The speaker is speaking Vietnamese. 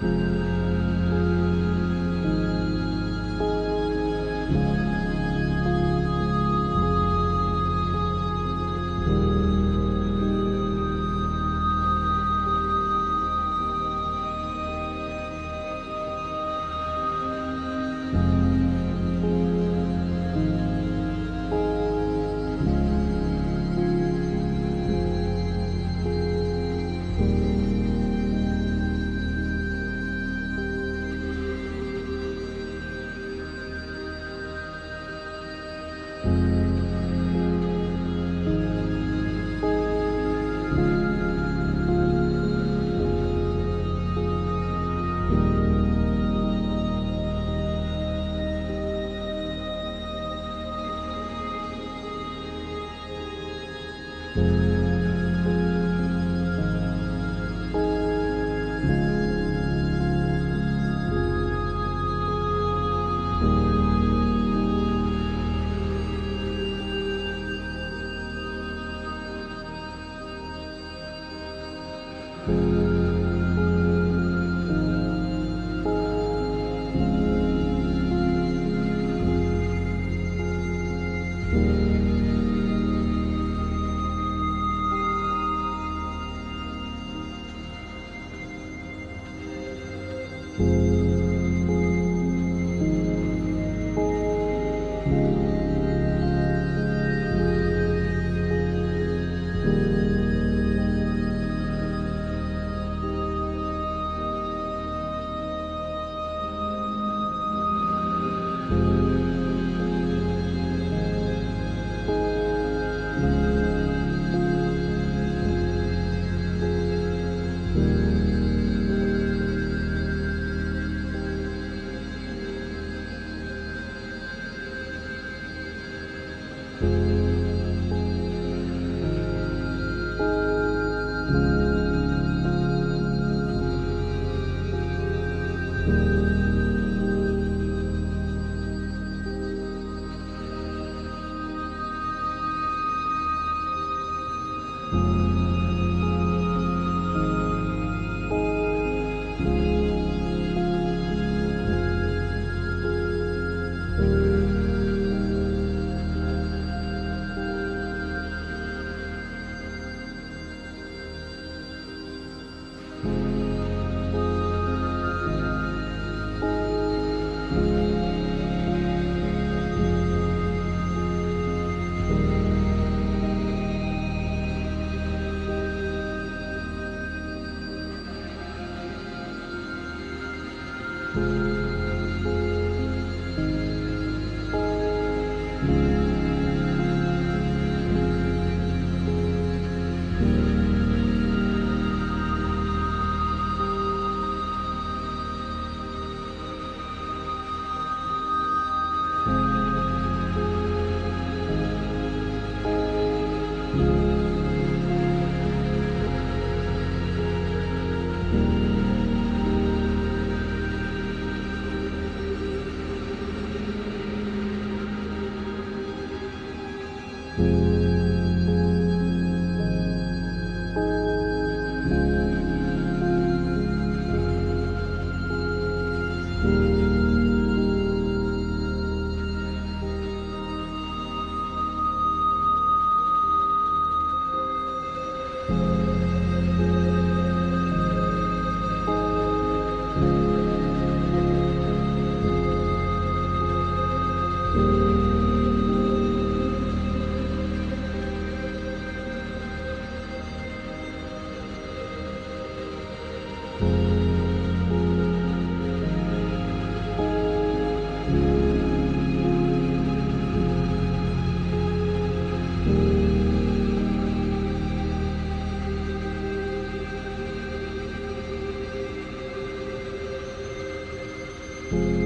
Thank you. thank mm -hmm. you thank you 嗯。